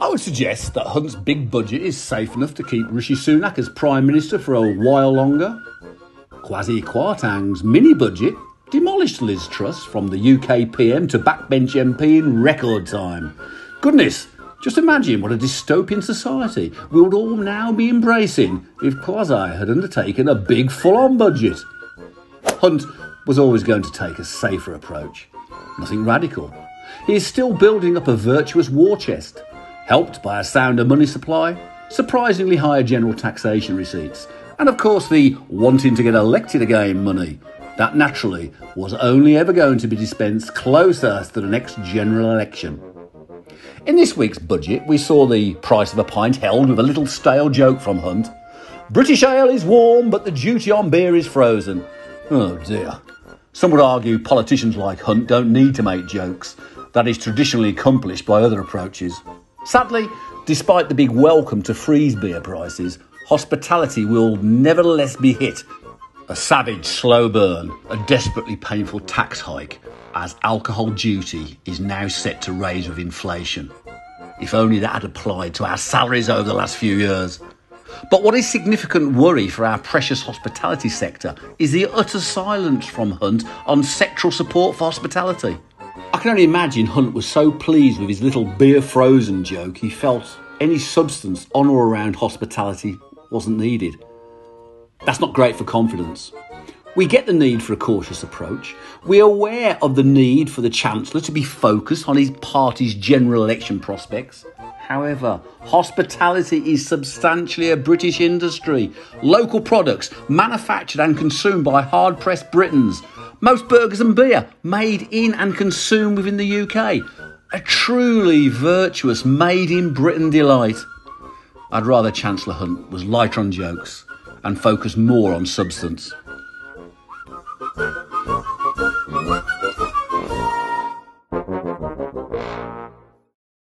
I would suggest that Hunt's big budget is safe enough to keep Rishi Sunak as Prime Minister for a while longer. Kwasi Kwarteng's mini budget demolished Liz Truss from the UK PM to backbench MP in record time. Goodness, just imagine what a dystopian society we would all now be embracing if Kwasi had undertaken a big full on budget. Hunt was always going to take a safer approach. Nothing radical. He is still building up a virtuous war chest, helped by a sounder money supply, surprisingly higher general taxation receipts, and of course the wanting to get elected again money. That naturally was only ever going to be dispensed closer to the next general election. In this week's budget, we saw the price of a pint held with a little stale joke from Hunt. British ale is warm, but the duty on beer is frozen. Oh dear. Some would argue politicians like Hunt don't need to make jokes. That is traditionally accomplished by other approaches. Sadly, despite the big welcome to freeze beer prices, hospitality will nevertheless be hit. A savage slow burn, a desperately painful tax hike, as alcohol duty is now set to raise with inflation. If only that had applied to our salaries over the last few years. But what is significant worry for our precious hospitality sector is the utter silence from Hunt on sectoral support for hospitality. I can only imagine Hunt was so pleased with his little beer frozen joke he felt any substance on or around hospitality wasn't needed. That's not great for confidence. We get the need for a cautious approach. We're aware of the need for the Chancellor to be focused on his party's general election prospects. However, hospitality is substantially a British industry. Local products manufactured and consumed by hard pressed Britons. Most burgers and beer made in and consumed within the UK. A truly virtuous made in Britain delight. I'd rather Chancellor Hunt was lighter on jokes and focused more on substance.